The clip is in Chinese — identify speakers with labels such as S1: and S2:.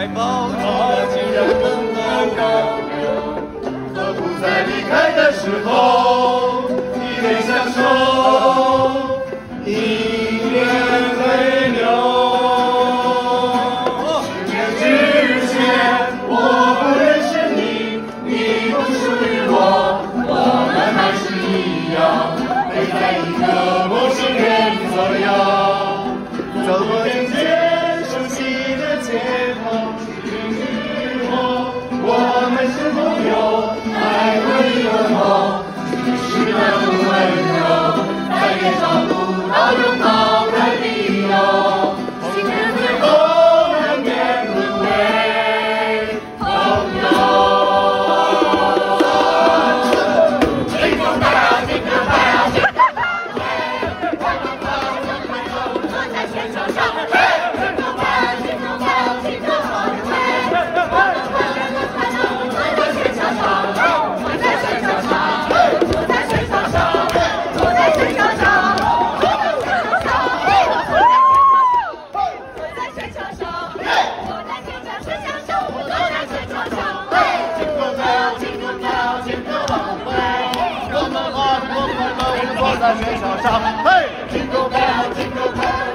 S1: 怀抱既然不能逗留何不在离开的时候一边享受一边是朋友。在雪场上，嘿，金州人，金州人。